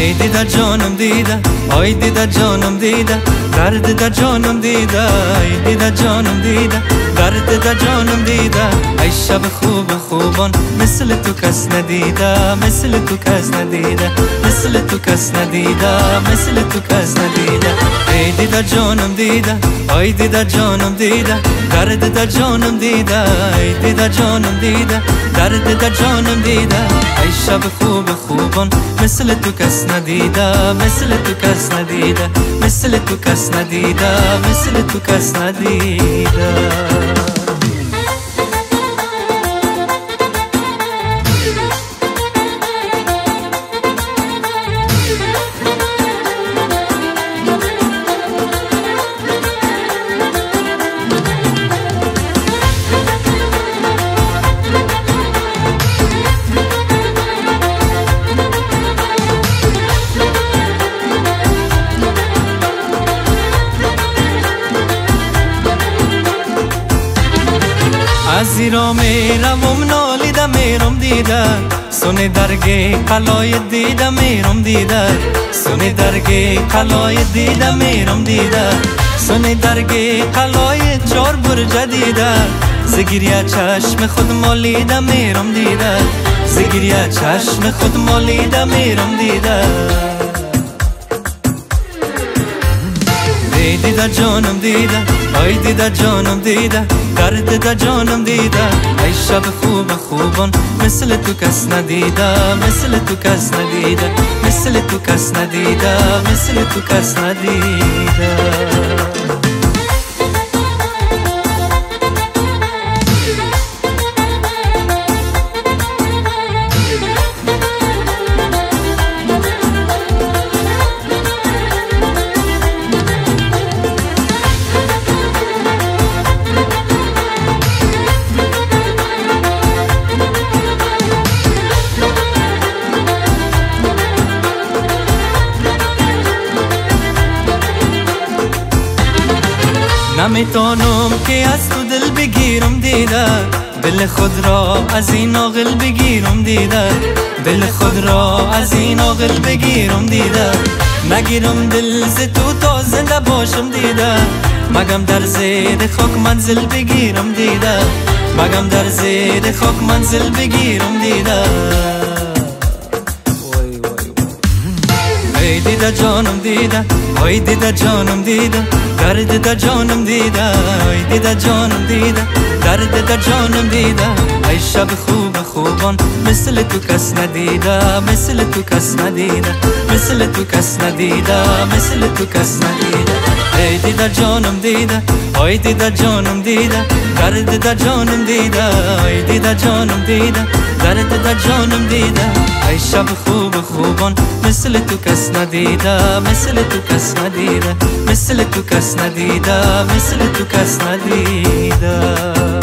ای دیده جانم دیده آی دیده جانم دیده درد در جانم دیده ای دیده جانم دیده درد در جانم دیده ای شب خوب خوبان مثل تو کس ندیده مثل تو کس ندیده مثل تو کس ندیده مثل تو کس ندیده ای دیده جانم دیده آی دیده جانم دیده درد در جانم دیده ای دیده جانم دیده درد در جانم دیده ای شب خوب خوبان مثل تو کس ندیده مثل تو کس ندیده مثل تو کس ندیده مثل تو کس ندیده از زیرا میرم نالیده میرم دیده. سونه درگه قلای دیده میرم دیده. سونه درگه قلای دیده میرم دیده. سونه درگه قلای چار برج دیده. زگیریه چشم خود مالیده میرم دیده. زگیریه چشم خود مالیده میرم دیده. دیده جانم دیده آی دیده جانم دیده درد ده جانم دیده ای شب خوب خوبان مثل تو کس ندیده مثل تو کس ندیده مثل تو کس ندیده مثل تو کس ندیده نمی‌تونم که از تو دل بگیرم دیده. دل خود را از این آقل بگیرم دیده. دل خود را از این آقل بگیرم دیده. نگیرم دل ز تو تا زنده باشم دیده. مگم در زیر خاک منزل بگیرم دیده. مگم در زیر خاک منزل بگیرم دیده. ای دیده جانم دیده ای دیده جانم دیده درد در جانم دیده ای دیده جانم دیده درد در جانم دیده ای شب خوب خوبان مثل تو کس ندیده مثل تو کس ندیده مثل تو کس ندیده مثل تو کس ندیده ای دیده جانم دیده ای دیده جانم دیده درد در جانم دیده ای دیده جانم دیده درد در جانم دیده ای شب خوب خوبان مثل تو کس ندیده مثل تو کس ندیده. مثل تو کس ندیده مثل تو کس ندیده.